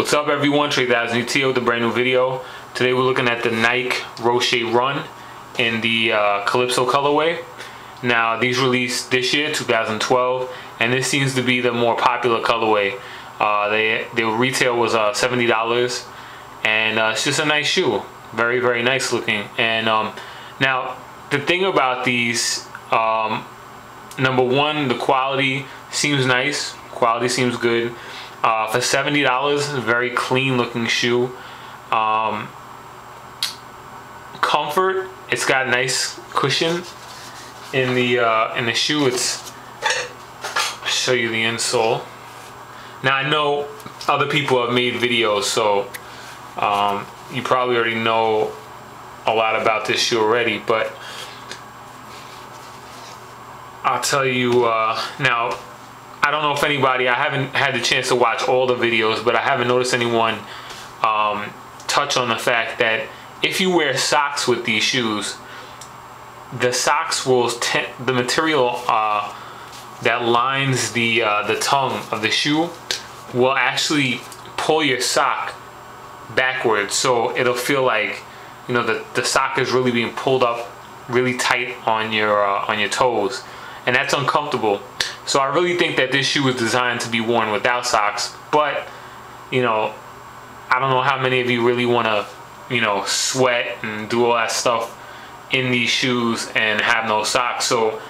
What's up everyone, Trey Labs UT with a brand new video. Today we're looking at the Nike Roshe Run in the uh, Calypso colorway. Now these released this year, 2012, and this seems to be the more popular colorway. Uh, they, the retail was uh, $70 and uh, it's just a nice shoe. Very, very nice looking. And um, now the thing about these, um, number one, the quality seems nice. Quality seems good. Uh, for $70, very clean looking shoe. Um, comfort, it's got nice cushion in the uh, in the shoe. It's show you the insole. Now I know other people have made videos, so um, you probably already know a lot about this shoe already, but I'll tell you uh, now I don't know if anybody, I haven't had the chance to watch all the videos, but I haven't noticed anyone um, touch on the fact that if you wear socks with these shoes, the socks will, the material uh, that lines the, uh, the tongue of the shoe will actually pull your sock backwards. So it'll feel like, you know, the, the sock is really being pulled up really tight on your, uh, on your toes. And that's uncomfortable. So I really think that this shoe was designed to be worn without socks. But, you know, I don't know how many of you really want to, you know, sweat and do all that stuff in these shoes and have no socks. So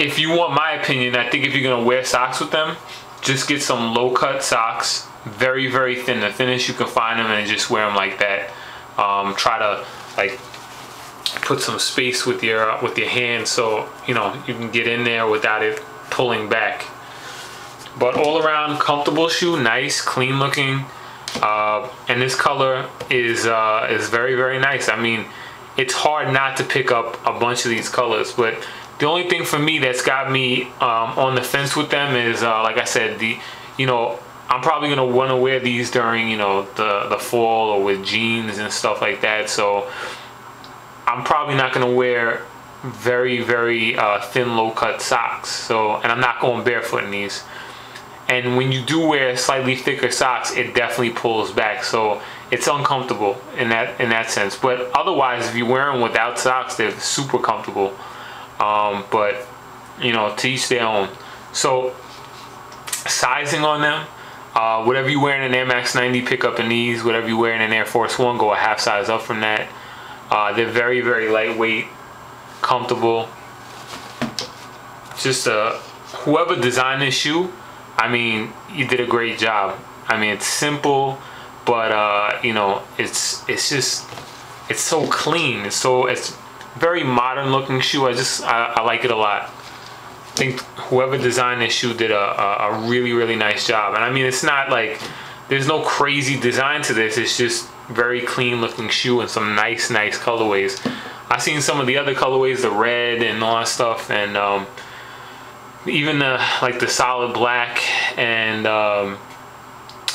if you want my opinion, I think if you're going to wear socks with them, just get some low cut socks. Very, very thin. The thinnest you can find them and just wear them like that. Um, try to like put some space with your with your hand so you know you can get in there without it pulling back. But all around comfortable shoe nice clean looking. Uh, and this color is uh, is very very nice. I mean it's hard not to pick up a bunch of these colors but the only thing for me that's got me um, on the fence with them is uh, like I said the you know I'm probably gonna want to wear these during you know the the fall or with jeans and stuff like that. So I'm probably not going to wear very, very uh, thin, low-cut socks. So, and I'm not going barefoot in these. And when you do wear slightly thicker socks, it definitely pulls back. So it's uncomfortable in that in that sense. But otherwise, if you wear them without socks, they're super comfortable. Um, but you know, to each their own. So sizing on them, uh, whatever you wear in an Air Max 90, pick up in these. Whatever you wear in an Air Force One, go a half size up from that. Uh, they're very, very lightweight, comfortable. Just uh, whoever designed this shoe, I mean, you did a great job. I mean, it's simple, but uh, you know, it's it's just it's so clean. It's so it's very modern looking shoe. I just I, I like it a lot. I think whoever designed this shoe did a, a, a really really nice job. And I mean, it's not like there's no crazy design to this. It's just very clean looking shoe and some nice nice colorways. I've seen some of the other colorways the red and all that stuff and um, even the like the solid black and um,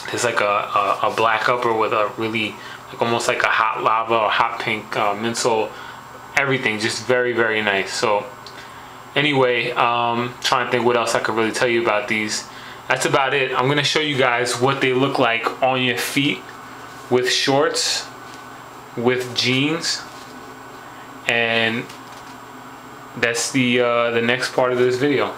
there's like a, a, a, black upper with a really like almost like a hot lava or hot pink uh, midsole. Everything just very very nice. So anyway um, trying to think what else I could really tell you about these. That's about it. I'm gonna show you guys what they look like on your feet with shorts, with jeans, and that's the uh, the next part of this video.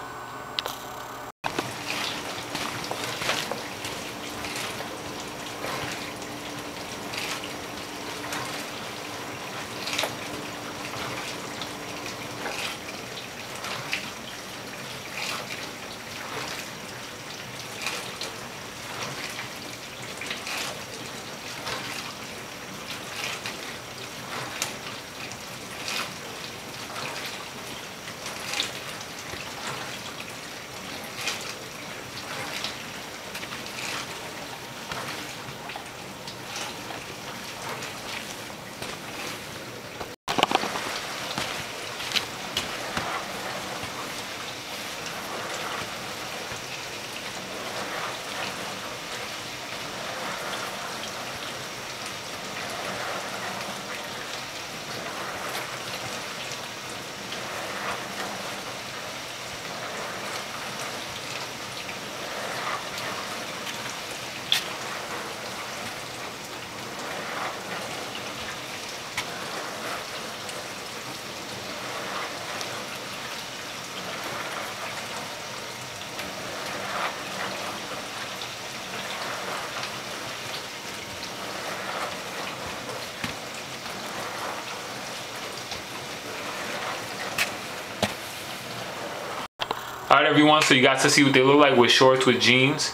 Cut everyone so you guys to see what they look like with shorts with jeans.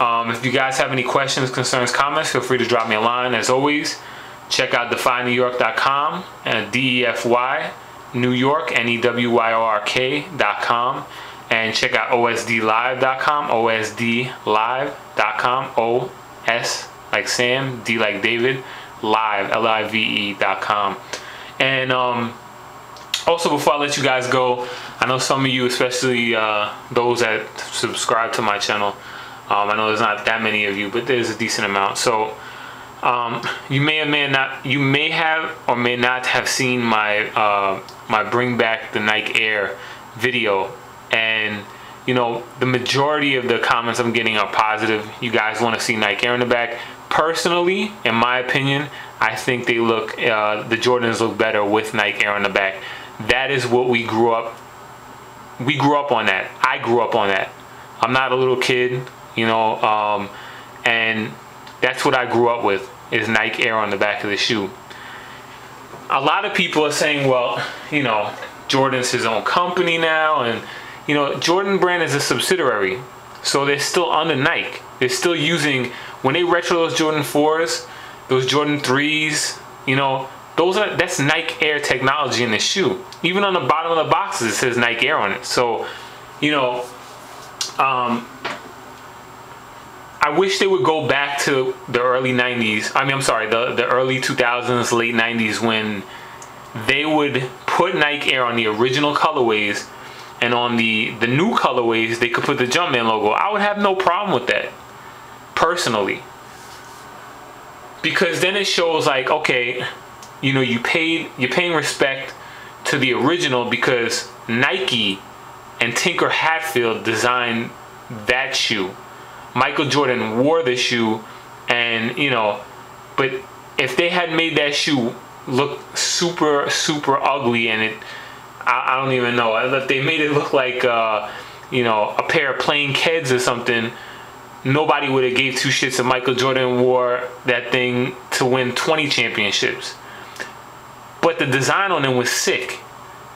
Um, if you guys have any questions, concerns, comments, feel free to drop me a line. As always, check out defynewyork.com and D-E-F-Y New York, N-E-W-Y-O-R-K.com and check out osdlive.com, osdlive.com, O-S like Sam, D like David, live, L-I-V-E.com. And um, also, before I let you guys go, I know some of you, especially uh, those that subscribe to my channel, um, I know there's not that many of you, but there's a decent amount. So um, you may or may not, you may have or may not have seen my uh, my bring back the Nike Air video, and you know the majority of the comments I'm getting are positive. You guys want to see Nike Air in the back. Personally, in my opinion, I think they look uh, the Jordans look better with Nike Air on the back. That is what we grew up. We grew up on that. I grew up on that. I'm not a little kid you know um, and that's what I grew up with is Nike Air on the back of the shoe a lot of people are saying well you know Jordan's his own company now and you know Jordan brand is a subsidiary so they're still under Nike they're still using when they retro those Jordan 4s those Jordan 3s you know those are that's Nike Air technology in the shoe even on the bottom of the boxes it says Nike Air on it so you know um, I wish they would go back to the early 90s. I mean, I'm sorry, the, the early 2000s, late 90s when they would put Nike Air on the original colorways and on the, the new colorways, they could put the Jumpman logo. I would have no problem with that, personally. Because then it shows like, okay, you know, you paid, you're paying respect to the original because Nike and Tinker Hatfield designed that shoe. Michael Jordan wore the shoe, and you know, but if they had made that shoe look super super ugly, and it, I, I don't even know if they made it look like uh, you know a pair of plain Keds or something. Nobody would have gave two shits if Michael Jordan wore that thing to win 20 championships. But the design on them was sick.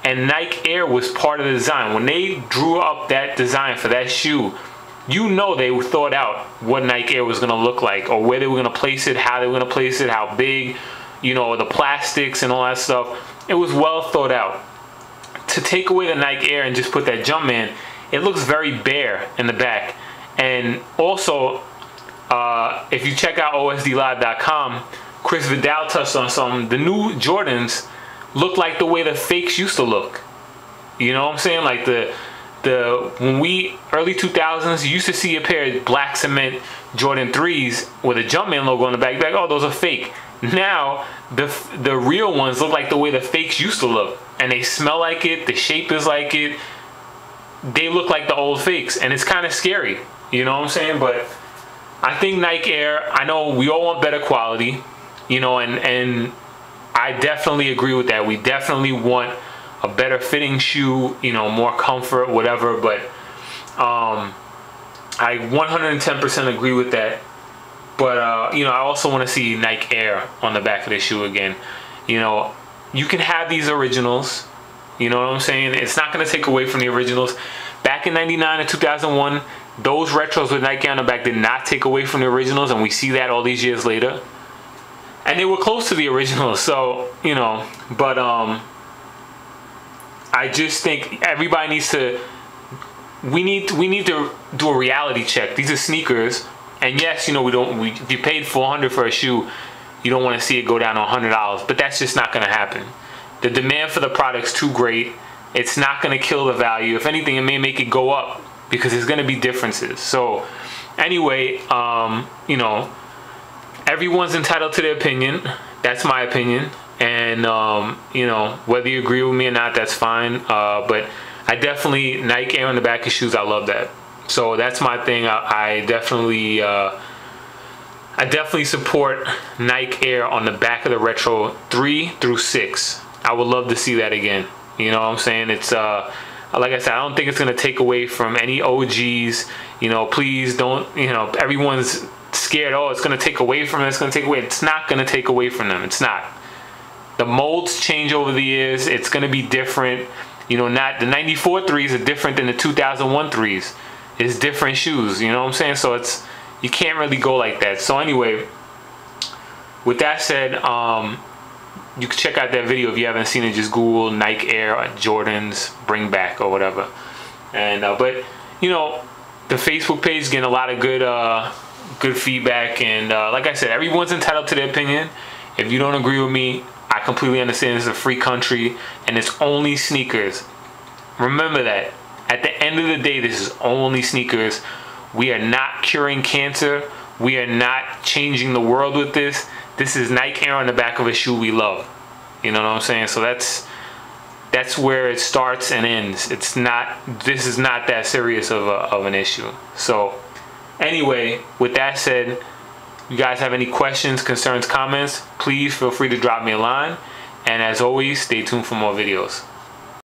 And Nike Air was part of the design. When they drew up that design for that shoe, you know they thought out what Nike Air was going to look like or where they were going to place it, how they were going to place it, how big, you know, the plastics and all that stuff. It was well thought out. To take away the Nike Air and just put that Jumpman, it looks very bare in the back. And also, uh, if you check out OSDLive.com, Chris Vidal touched on something. The new Jordans look like the way the fakes used to look. You know what I'm saying? Like the the when we early 2000s you used to see a pair of black cement Jordan 3s with a Jumpman logo on the back. Like, oh, those are fake. Now the the real ones look like the way the fakes used to look, and they smell like it. The shape is like it. They look like the old fakes, and it's kind of scary. You know what I'm saying? But I think Nike Air. I know we all want better quality. You know, and and I definitely agree with that. We definitely want a better fitting shoe, you know, more comfort, whatever. But um, I 110% agree with that. But uh, you know, I also want to see Nike Air on the back of the shoe again. You know, you can have these originals. You know what I'm saying? It's not going to take away from the originals. Back in 99 and 2001, those retros with Nike on the back did not take away from the originals, and we see that all these years later. And they were close to the original. so, you know, but um, I just think everybody needs to. We need we need to do a reality check. These are sneakers, and yes, you know we don't. We, if you paid four hundred for a shoe, you don't want to see it go down to hundred dollars. But that's just not going to happen. The demand for the product's too great. It's not going to kill the value. If anything, it may make it go up because there's going to be differences. So, anyway, um, you know, everyone's entitled to their opinion. That's my opinion. And um, you know whether you agree with me or not that's fine. Uh, but i definitely nike air on the back of shoes i love that. So that's my thing. I, I definitely uh, i definitely support nike air on the back of the retro 3 through 6 i would love to see that again. You know what i'm saying? It's uh like i said i don't think it's going to take away from any og's you know please don't you know everyone's scared oh it's going to take away from it it's going to take away it's not going to take away from them it's not the molds change over the years. It's going to be different. You know, not the 94 threes are different than the 2001 threes. It's different shoes, you know what I'm saying? So it's, you can't really go like that. So anyway, with that said, um, you can check out that video if you haven't seen it. Just Google Nike Air Jordans Bring Back or whatever. And uh, but you know, the Facebook page getting a lot of good uh, good feedback. And uh, like I said, everyone's entitled to their opinion. If you don't agree with me, I completely understand. This is a free country, and it's only sneakers. Remember that. At the end of the day, this is only sneakers. We are not curing cancer. We are not changing the world with this. This is Nike Air on the back of a shoe we love. You know what I'm saying? So that's that's where it starts and ends. It's not. This is not that serious of a, of an issue. So anyway, with that said, you guys have any questions, concerns, comments? Please feel free to drop me a line. And as always, stay tuned for more videos.